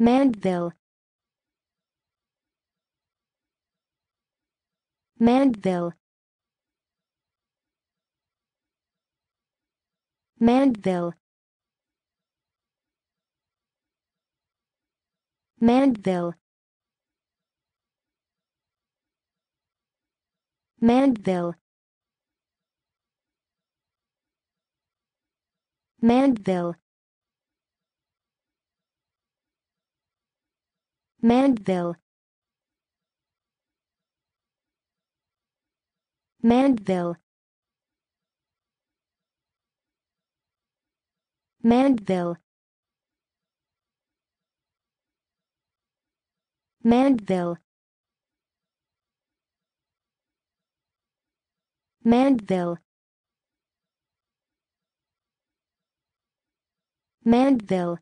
Mandeville. Mandeville. Mandeville. Mandeville. Mandeville. Mandeville Mandeville. Mandeville. Mandeville. Mandeville. Mandeville. Mandeville